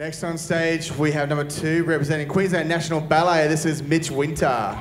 Next on stage, we have number two representing Queensland National Ballet. This is Mitch Winter.